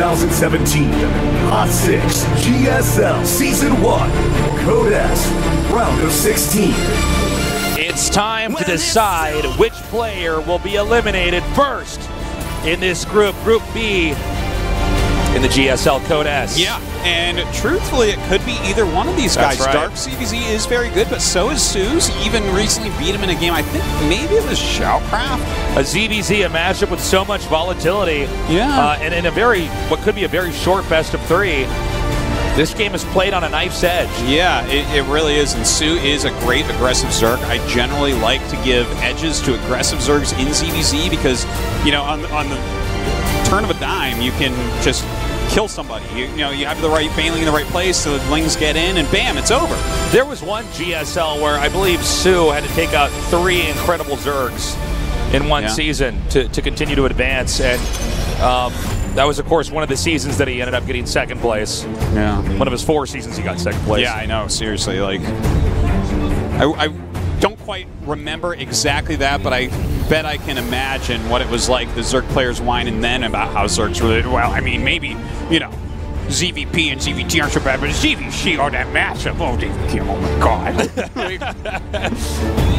2017 Hot 6 GSL Season 1 Code S Round of 16 It's time to decide which player will be eliminated first in this group, Group B, in the GSL Code S. Yeah, and truthfully, it could be either one of these That's guys. right. Dark CBZ is very good, but so is Suze. Even recently beat him in a game. I think maybe it was Shoutcraft. A ZVZ, a matchup with so much volatility. Yeah. Uh, and in a very, what could be a very short best of three. This game is played on a knife's edge. Yeah, it, it really is. And soO is a great aggressive Zerg. I generally like to give edges to aggressive Zergs in ZVZ because, you know, on, on the turn of a dime, you can just kill somebody. You, you know, you have the right failing in the right place, so the lings get in, and bam, it's over. There was one GSL where I believe soO had to take out three incredible Zergs in one Yeah. season to, to continue to advance. And um, that was, of course, one of the seasons that he ended up getting second place. Yeah. One of his four seasons he got second place. Yeah, I know. Seriously, like, I, I don't quite remember exactly that, but I bet I can imagine what it was like. The Zerg players whining then about how Zerg's really well. I mean, maybe you know. ZVP and ZVT aren't so bad, but ZVC are that massive. Oh, DVT, oh my god.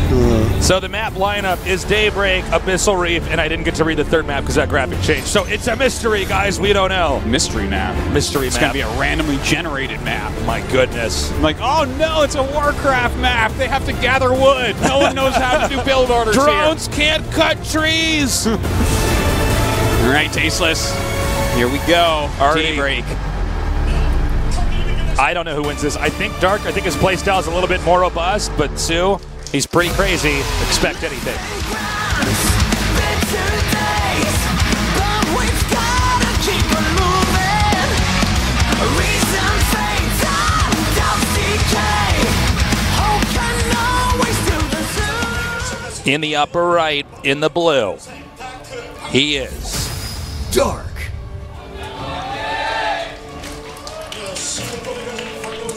So the map lineup is Daybreak, Abyssal Reef, and I didn't get to read the third map because that graphic changed. So it's a mystery, guys. We don't know. Mystery map. Mystery It's map. going to be a randomly generated map. My goodness. I'm like, oh no, it's a Warcraft map. They have to gather wood. No one knows how to do build orders here. Drones can't cut trees. All right, tasteless. Here we go. Already. Daybreak. I don't know who wins this. I think Dark, I think his playstyle is a little bit more robust, but soO, he's pretty crazy. Expect anything. In the upper right, in the blue, he is Dark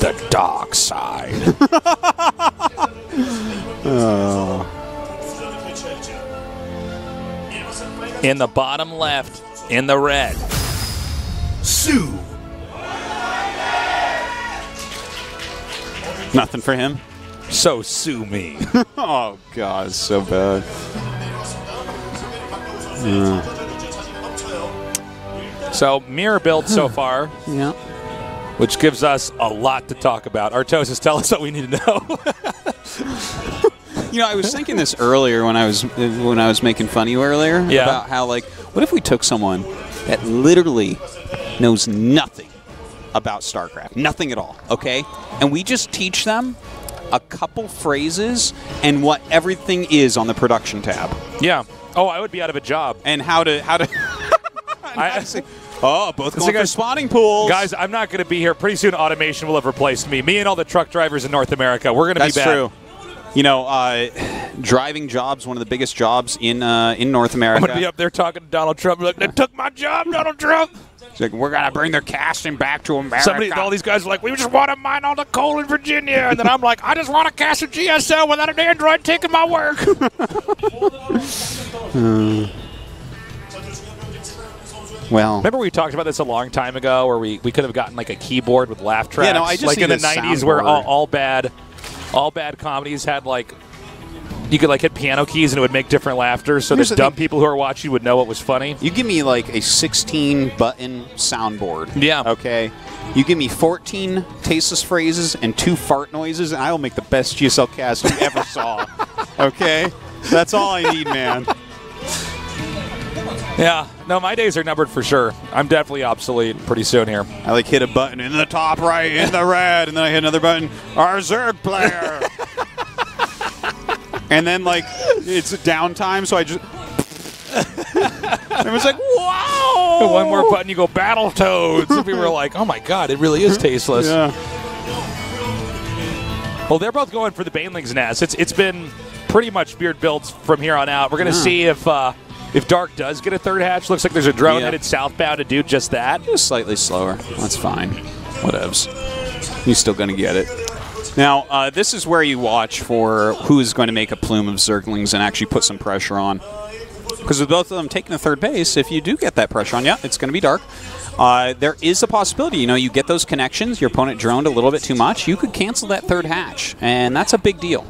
the dark side. In the bottom left, in the red, soO Nothing for him. so sue me. Oh god, it's so bad. So mirror build so far, Yeah. Which gives us a lot to talk about. Artosis, tell us what we need to know. You know, I was thinking this earlier when I was when I was making fun of you earlier Yeah. about how like, what if we took someone that literally knows nothing about StarCraft, nothing at all, okay, and we just teach them a couple phrases and what everything is on the production tab yeah. Oh, I would be out of a job. and how to how to. I, oh, both going for guys- spawning pools, guys, I'm not going to be here. Pretty soon, automation will have replaced me. Me and all the truck drivers in North America. We're going to be That's true. You know, uh, driving jobs one of the biggest jobs in uh, in North America. I'm going to be up there talking to Donald Trump. Like, they took my job, Donald Trump. It's like, we're gonna bring their casting back to America. Somebody, all these guys are like, we just want to mine all the coal in Virginia. And then I'm like, I just want to cast a GSL without an Android taking my work. well, Remember we talked about this a long time ago, where we, we could have gotten like a keyboard with laugh tracks, Yeah, no, I just like in the '90s, where all, all bad, all bad comedies had like. You could like hit piano keys and it would make different laughter, so Here's the dumb thing. people who are watching would know what was funny. you give me like a 16 button soundboard. Yeah. Okay. You give me 14 tasteless phrases and two fart noises, and I will make the best GSL cast you ever saw. Okay. That's all I need, man. Yeah, no, my days are numbered for sure. I'm definitely obsolete pretty soon here. I like hit a button in the top right, in the red, and then I hit another button. Our Zerg player. and then like it's downtime, so I just. it was like, "Wow!" One more button, you go Battletoads. and we were like, oh my god, it really is tasteless. Yeah. Well, they're both going for the Baneling's nest. It's it's been pretty much beard builds from here on out. We're going to see if uh, if Dark does get a third hatch. Looks like there's a drone headed southbound to do just that. Just slightly slower. That's fine. Whatevs. He's still going to get it. Now, uh, this is where you watch for who is going to make a plume of Zerglings and actually put some pressure on. Because with both of them taking the third base, if you do get that pressure on, yeah, it's going to be dark. Uh, there is a possibility, you know, you get those connections, your opponent droned a little bit too much, you could cancel that third hatch, and that's a big deal.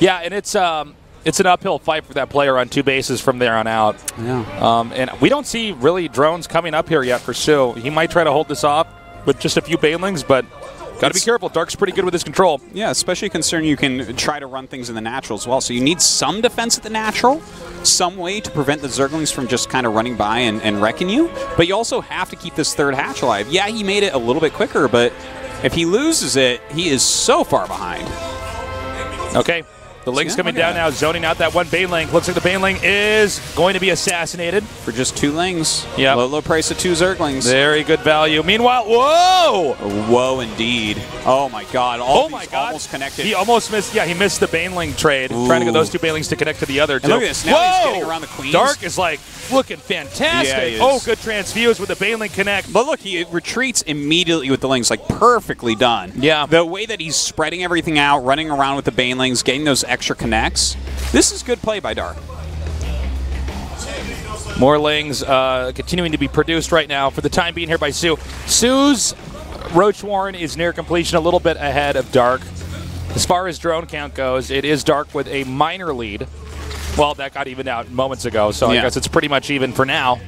Yeah, and it's um it's an uphill fight for that player on two bases from there on out. Yeah. Um, and we don't see really drones coming up here yet for soO. He might try to hold this off with just a few Banelings, but got to be careful. Dark's pretty good with his control. Yeah, especially considering you can try to run things in the natural as well. So you need some defense at the natural, some way to prevent the Zerglings from just kind of running by and, and wrecking you. But you also have to keep this third hatch alive. Yeah, he made it a little bit quicker, but if he loses it, he is so far behind. Okay. The link's Yeah, coming down now, zoning out that one Baneling. Looks like the Baneling is going to be assassinated. For just two lings. Yep. Low, low price of two Zerglings. Very good value. Meanwhile, whoa! Whoa, indeed. Oh my god. All Oh my God! almost connected. He almost missed. Yeah, he missed the Baneling trade, trying to get those two Banelings to connect to the other two. look at this, now he's getting around the queens. Dark is like looking fantastic. Yeah. Oh, good transfuse with the Baneling connect. But look, he retreats immediately with the lings, like perfectly done. Yeah. The way that he's spreading everything out, running around with the banelings, getting those extra connects. This is good play by Dark. More Lings uh, continuing to be produced right now for the time being here by soO. soO's Roach Warren is near completion, a little bit ahead of Dark. As far as drone count goes, it is Dark with a minor lead. Well, that got evened out moments ago, so I guess it's pretty much even for now.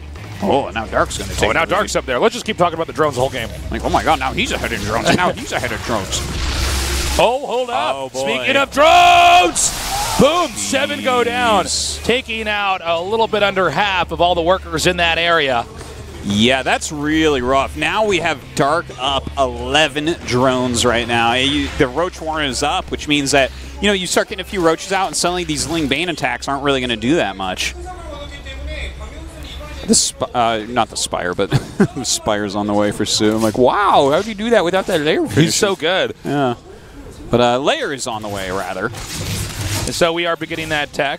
Oh, and now Dark's going to take Oh, now the lead. Dark's up there. Let's just keep talking about the drones the whole game. Like, oh my god, now he's ahead of drones. now he's ahead of drones. Oh, hold up. Oh. Speaking of drones, boom, seven go down, taking out a little bit under half of all the workers in that area. Yeah, that's really rough. Now we have Dark up 11 drones right now. You- The Roach Warren is up, which means that, you know, you start getting a few roaches out, and suddenly these Ling Bane attacks aren't really going to do that much. The sp- uh, not the Spire, but the Spire's on the way for soO. I'm like, wow, how do you do that without that Lair? He's so good. Yeah. But uh, Lair is on the way, rather. And so we are beginning that tech.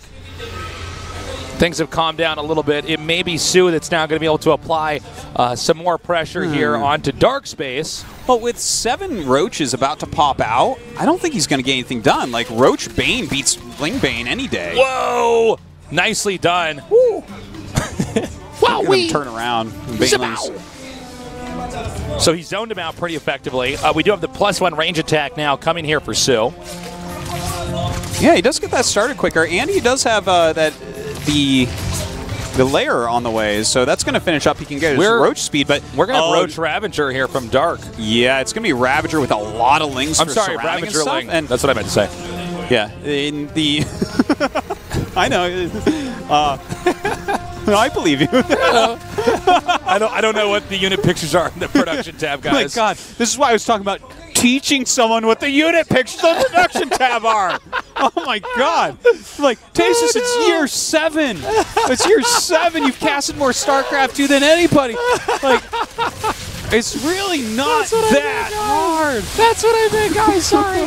Things have calmed down a little bit. It may be soO that's now going to be able to apply uh, some more pressure here onto Dark Space. But with seven roaches about to pop out, I don't think he's going to get anything done. Like, Roach Bane beats Ling Bane any day. Whoa! Nicely done. Wow, Look at him turn around. Banelings. So he zoned him out pretty effectively. Uh, we do have the plus one range attack now coming here for soO. Yeah, he does get that started quicker, and he does have uh, that the the Lair on the way, so that's going to finish up. He can get his We're- roach speed, but We're going to have oh, Roach Ravager here from Dark. Yeah, it's going to be Ravager with a lot of links. I'm for sorry, and Ravager stuff, Ling. and That's what I meant to say. yeah, in the I know. Uh, I believe you. I don't, I don't know what the unit pictures are in the production tab, guys. my. God, this is why I was talking about teaching someone what the unit pictures on the production tab are. Oh my God! Like Tasis, it's year seven. It's year seven. You've casted more StarCraft two than anybody. Like, it's really not that hard. That's what I meant, guys. Sorry.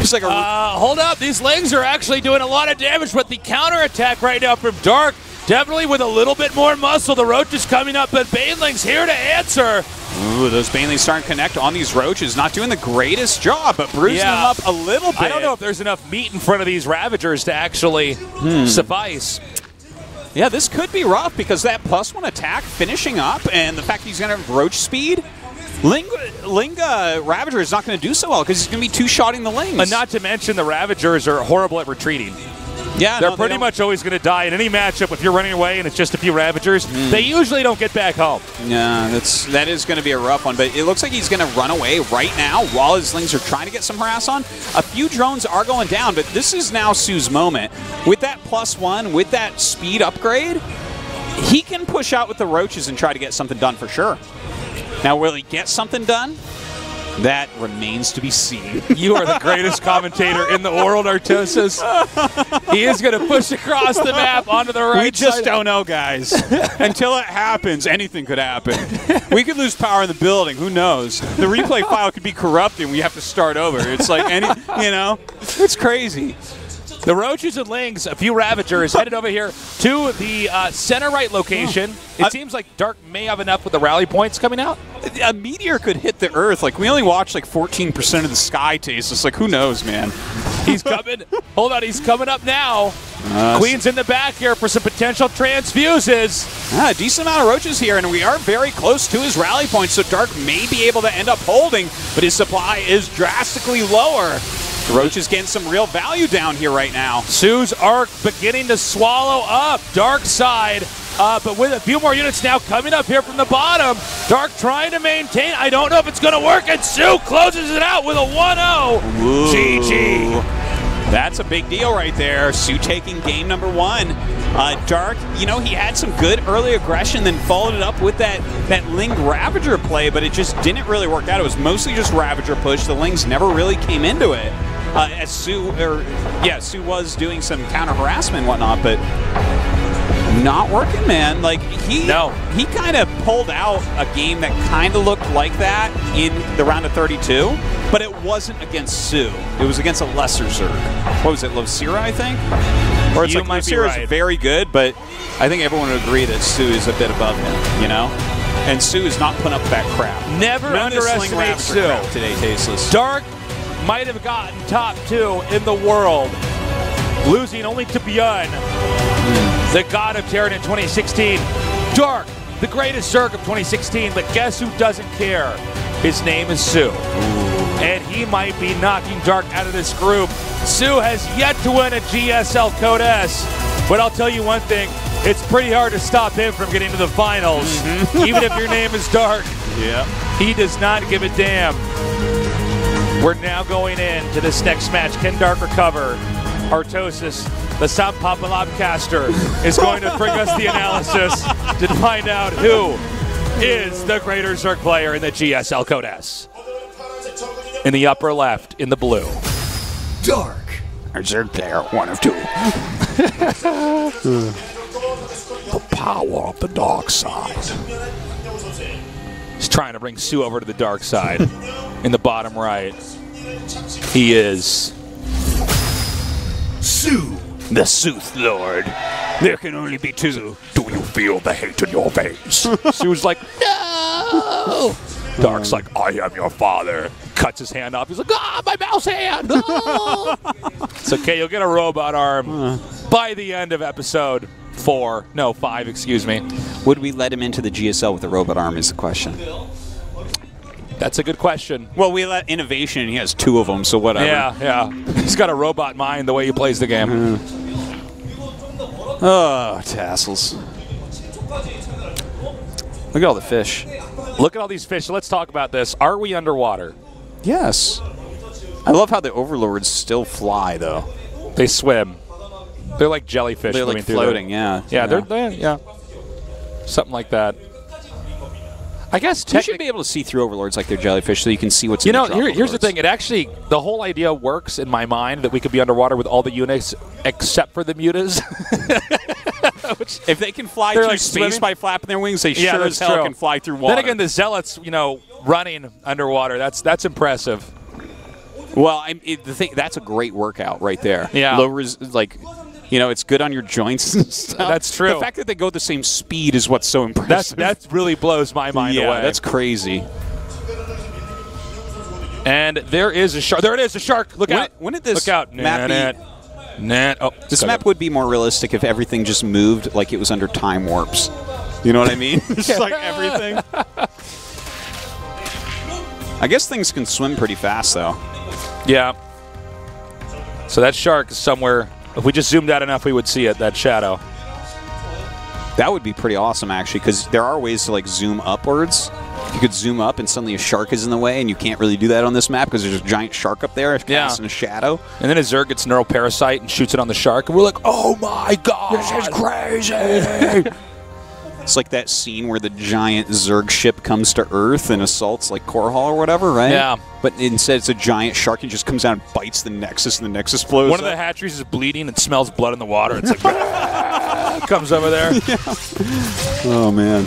It's like a Uh, hold up. These legs are actually doing a lot of damage, but the counterattack right now from Dark, definitely with a little bit more muscle. The Roach is coming up, but Baneling's here to answer. Ooh, those Banelings starting to connect on these roaches. Not doing the greatest job, but bruising Yeah. them up a little bit. I don't know if there's enough meat in front of these Ravagers to actually hmm. suffice. Yeah, this could be rough because that plus one attack finishing up and the fact he's going to have roach speed. Linga, Linga Ravager is not going to do so well because he's going to be two shotting the lings. And not to mention the Ravagers are horrible at retreating. Yeah, They're no, pretty don't- much always going to die in any matchup. If you're running away and it's just a few Ravagers, mm. they usually don't get back home. Yeah, that's that is going to be a rough one. But it looks like he's going to run away right now while his lings are trying to get some harass on. A few drones are going down, but this is now soO's moment with that plus one, with that speed upgrade. He can push out with the roaches and try to get something done for sure. Now, will he get something done? That remains to be seen. You are the greatest commentator in the world, Artosis. He is going to push across the map onto the right we just don't know, guys. Until it happens, anything could happen. we could lose power in the building. Who knows? The replay file could be corrupted and we have to start over. It's like any, you know, it's crazy. The Roaches and Lings, a few Ravagers, headed over here to the uh, center right location. It Uh, seems like Dark may have enough with the rally points coming out. A meteor could hit the Earth. Like, we only watched like 14% of the sky taste. It's like, who knows, man? He's coming. Hold on, he's coming up now. Queen's in the back here for some potential transfuses. Ah, a decent amount of roaches here, and we are very close to his rally point, so Dark may be able to end up holding, but his supply is drastically lower. Roach is getting some real value down here right now. soO's arc beginning to swallow up Dark side. Uh, but with a few more units now coming up here from the bottom, Dark trying to maintain. I don't know if it's going to work, and soO closes it out with a 1 0. GG. That's a big deal right there. soO taking game number one. Uh, Dark, you know, he had some good early aggression, then followed it up with that that Ling Ravager play, but it just didn't really work out. It was mostly just Ravager push. The Lings never really came into it. Uh, as soO, or yeah, soO was doing some counter harassment and whatnot, but not working, man. Like he, No. he kind of pulled out a game that kind of looked like that in the round of 32, but it wasn't against soO. It was against a lesser Zerg. What was it, Losira, I think? Or it's You like Losira right. is very good, but I think everyone would agree that soO is a bit above him, you know? And soO is not putting up that crap. Never None of this Ling underestimate soO. crap today, Tasteless. Dark might have gotten top two in the world, losing only to ByuN, the god of Terran in 2016. Dark, the greatest Zerg of 2016, but guess who doesn't care? His name is soO. And he might be knocking Dark out of this group. soO has yet to win a GSL Code S, but I'll tell you one thing. It's pretty hard to stop him from getting to the finals, mm-hmm. even if your name is Dark. Yeah. He does not give a damn. We're now going into this next match. Can Dark recover? Artosis, the Sam Papalab caster, is going to bring us the analysis to find out who is the greater Zerg player in the GSL Code S. In the upper left, in the blue. Dark. Our Zerg player, one of two. The power of the dark side. He's trying to bring soO over to the dark side. in the bottom right, he is soO. the Sooth Lord. There can only be two. Do you feel the hate in your veins? soO's like, no. Dark's like, I am your father. Cuts his hand off. He's like, ah, my mouse hand. It's okay. You'll get a robot arm by the end of episode four. No, five, excuse me. Would we let him into the GSL with a robot arm is the question. That's a good question. Well, we let INnoVation, and he has two of them, so whatever. Yeah, yeah. He's got a robot mind the way he plays the game. Oh, tassels. Look at all the fish. Look at all these fish. Let's talk about this. Are we underwater? Yes. I love how the overlords still fly, though. They swim. They're like jellyfish. They're like floating, yeah. Yeah, they're, they're yeah, something like that. I guess You should be able to see through overlords like they're jellyfish, so you can see what's. you in know, drop here, here's the thing. It actually, the whole idea works in my mind that we could be underwater with all the units except for the mutas. If they can fly through like space swimming. by flapping their wings, they yeah, sure as hell true. can fly through water. Then again, the zealots, you know, running underwater. That's that's impressive. well, I'm, it, the thing that's a great workout right there. Yeah. low res, like. You know, it's good on your joints and stuff. That's true. The fact that they go the same speed is what's so That's impressive. that really blows my mind yeah, away. that's crazy. and there is a shark. There it is, a shark. Look When- out! when did this Look out! map Nah, be- nah, nah. Oh, This map it. would be more realistic if everything just moved like it was under time warps. You know what I mean? just like everything. I guess things can swim pretty fast though. Yeah. So that shark is somewhere. If we just zoomed out enough, we would see it. That shadow. That would be pretty awesome actually, because there are ways to like zoom upwards. You could zoom up and suddenly a shark is in the way, and you can't really do that on this map because there's a giant shark up there Yeah. a shadow. And then a Zerg gets neural parasite and shoots it on the shark, and we're like, "Oh my god, this is crazy!" It's like that scene where the giant Zerg ship comes to Earth and assaults like Core Hall or whatever, right? Yeah. But instead, it's a giant shark and just comes down and bites the Nexus, and the Nexus blows. One of the hatcheries is bleeding and smells blood in the water. It's like comes over there. Oh man,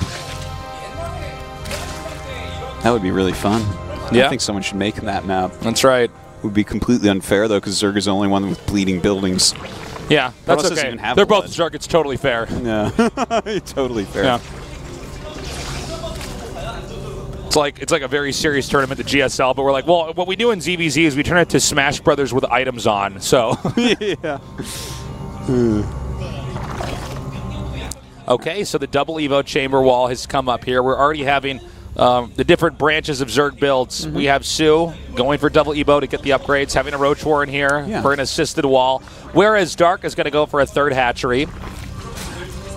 that would be really fun. Yeah. I think someone should make that map. That's right. Would be completely unfair though, because Zerg is the only one with bleeding buildings. Yeah, that's else okay. have They're both blood. shark. It's totally fair. Yeah, totally fair. Yeah. It's like it's like a very serious tournament, the GSL, but we're like, well, what we do in ZVZ is we turn it to Smash Brothers with items on. So yeah. Okay, so the double Evo chamber wall has come up here. We're already having um, the different branches of Zerg builds. Mm-hmm. We have soO going for double Evo to get the upgrades, having a Roach Warren here Yeah. for an assisted wall, whereas Dark is going to go for a third hatchery.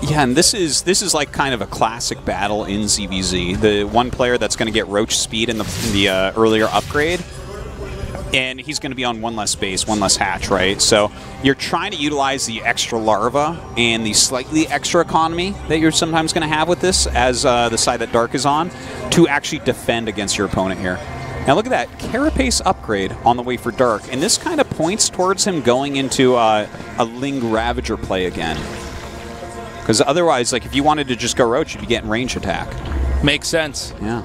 Yeah, and this is this is like kind of a classic battle in ZVZ. The one player that's going to get Roach speed in the in the uh, earlier upgrade, and he's going to be on one less base, one less hatch, right? So you're trying to utilize the extra larva and the slightly extra economy that you're sometimes going to have with this, as uh, the side that Dark is on, to actually defend against your opponent here. Now look at that Carapace upgrade on the way for Dark, and this kind of points towards him going into uh, a Ling Ravager play again. Because otherwise, like if you wanted to just go Roach, you'd be getting range attack. Makes sense. Yeah.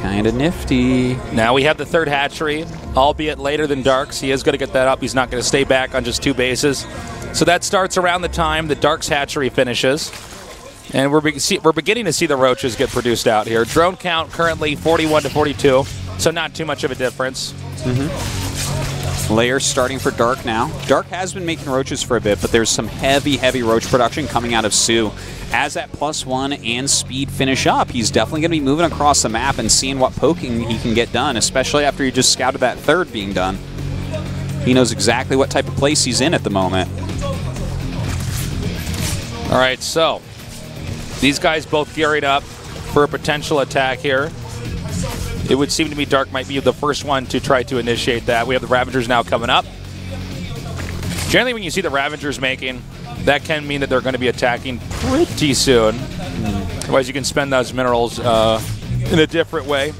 Kind of nifty. Now we have the third hatchery, albeit later than Dark's. He is going to get that up. He's not going to stay back on just two bases. So that starts around the time the Dark's hatchery finishes. And we're, be- see, we're beginning to see the roaches get produced out here. Drone count currently 41 to 42, so not too much of a difference. Mm-hmm. Lair starting for Dark now. Dark has been making roaches for a bit, but there's some heavy, heavy roach production coming out of soO. As that plus one and speed finish up, he's definitely going to be moving across the map and seeing what poking he can get done, especially after he just scouted that third being done. He knows exactly what type of place he's in at the moment. All right, so these guys both gearing up for a potential attack here. It would seem to me Dark might be the first one to try to initiate that. We have the Ravagers now coming up. Generally, when you see the Ravagers making, that can mean that they're going to be attacking pretty soon. Otherwise, you can spend those minerals uh, in a different way.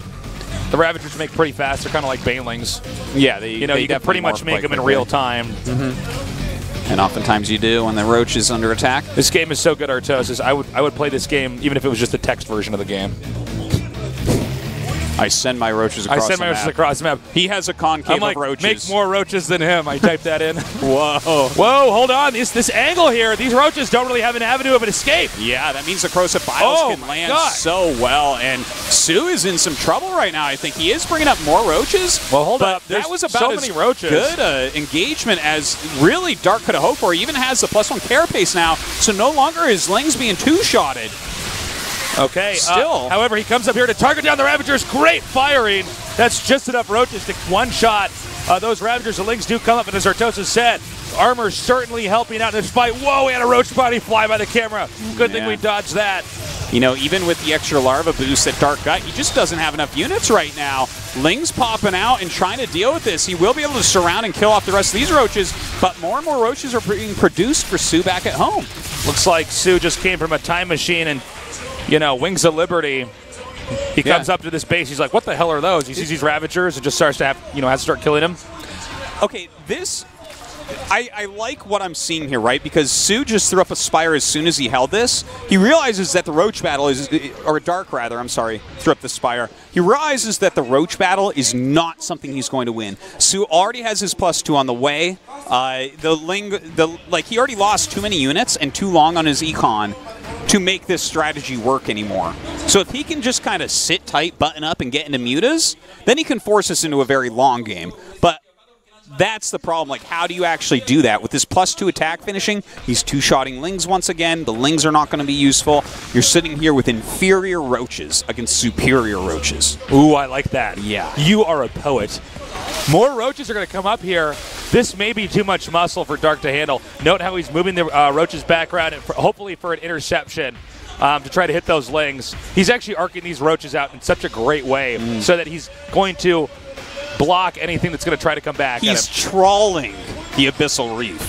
The Ravagers make pretty fast. They're kind of like Banelings. Yeah, they, You know, you can pretty much make them in real time. And oftentimes you do when the roach is under attack. This game is so good, Artosis. I would I would play this game even if it was just a text version of the game. I send my roaches I across send the my roaches map. across the map. He has a concave I'm like, of roaches. make more roaches than him. I typed that in. Whoa. Whoa, hold on. This this angle here, these roaches don't really have an avenue of an escape. Yeah, that means the Corrosive Biles Oh, can land God. so well. And soO is in some trouble right now. I think he is bringing up more roaches. Well, hold up. There's That was about so as many roaches. good uh, engagement as really Dark could have hoped for. He even has the plus one carapace now, so no longer is Lings being two-shotted. Okay. uh, Still. however, he comes up here to target down the Ravagers. Great firing. That's just enough roaches to one shot. Uh, those Ravagers, the Lings do come up, and as Artosis said, armor certainly helping out in this fight. Whoa, we had a roach body fly by the camera. Good thing we dodged that. You know, even with the extra larva boost that Dark got, he just doesn't have enough units right now. Ling's popping out and trying to deal with this. He will be able to surround and kill off the rest of these roaches, but more and more roaches are being produced for soO back at home. Looks like soO just came from a time machine and, you know, Wings of Liberty. He Yeah. comes up to this base. He's like, "What the hell are those?" He sees these Ravagers and just starts to have, you know, has to start killing them. Okay, this. I, I like what I'm seeing here, right? Because soO just threw up a spire as soon as he held this. He realizes that the Roach battle is, or Dark rather, I'm sorry, threw up the spire. He realizes that the Roach battle is not something he's going to win. soO already has his plus two on the way. Uh, the Ling, the like, he already lost too many units and too long on his econ to make this strategy work anymore. So if he can just kind of sit tight, button up, and get into mutas, then he can force us into a very long game. But that's the problem. Like, how do you actually do that? With this plus two attack finishing, he's two shotting Lings once again. The Lings are not going to be useful. You're sitting here with inferior roaches against superior roaches. Ooh, I like that. Yeah. You are a poet. More roaches are going to come up here. This may be too much muscle for Dark to handle. Note how he's moving the uh, roaches back around, and for, hopefully for an interception. Um, to try to hit those lings. He's actually arcing these roaches out in such a great way so that he's going to block anything that's going to try to come back. He's trawling the Abyssal Reef.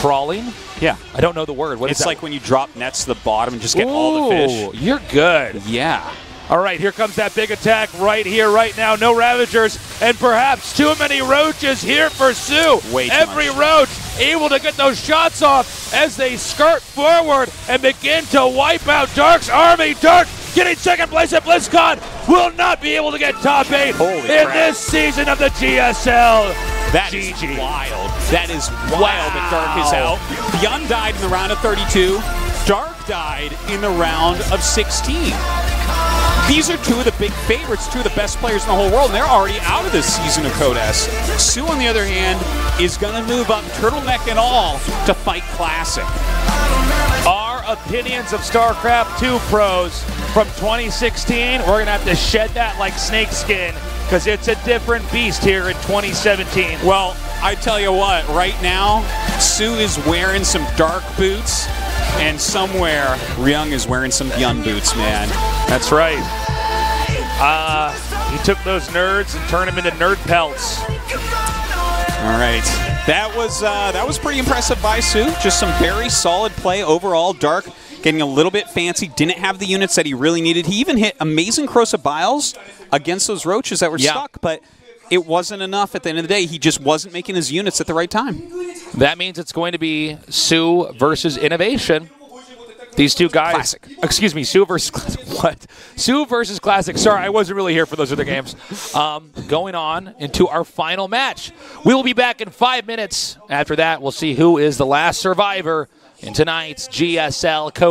Trawling? Yeah. I don't know the word. What It's like when you drop nets to the bottom and just get all the Ooh, fish. You're good. Yeah. All right, here comes that big attack right here, right now. No Ravagers, and perhaps too many roaches here for soO. Way Every much. roach able to get those shots off as they skirt forward and begin to wipe out Dark's army. Dark getting second place at BlizzCon will not be able to get top eight Holy in crap. this season of the GSL. That is GG. wild. That is wild that Dark is out. ByuN died in the round of 32. Dark died in the round of 16. These are two of the big favorites, two of the best players in the whole world, and they're already out of this season of Codes. soO, on the other hand, is going to move up, turtleneck and all, to fight Classic. Our opinions of StarCraft 2 pros from 2016, we're going to have to shed that like snakeskin because it's a different beast here in 2017. Well, I tell you what, right now, soO is wearing some dark boots, and somewhere, Ryung is wearing some Yun boots, man. That's right. Uh, he took those nerds and turned them into nerd pelts. All right, that was uh, that was pretty impressive by soO. Just some very solid play overall. Dark getting a little bit fancy. Didn't have the units that he really needed. He even hit amazing Corrosive Biles against those roaches that were Yeah. stuck, but it wasn't enough at the end of the day. He just wasn't making his units at the right time. That means it's going to be soO versus INnoVation. These two guys. Classic. Excuse me, soO versus Classic. What? soO versus Classic. Sorry, I wasn't really here for those other games. Um, going on into our final match. We will be back in five minutes. After that, we'll see who is the last survivor in tonight's GSL Code.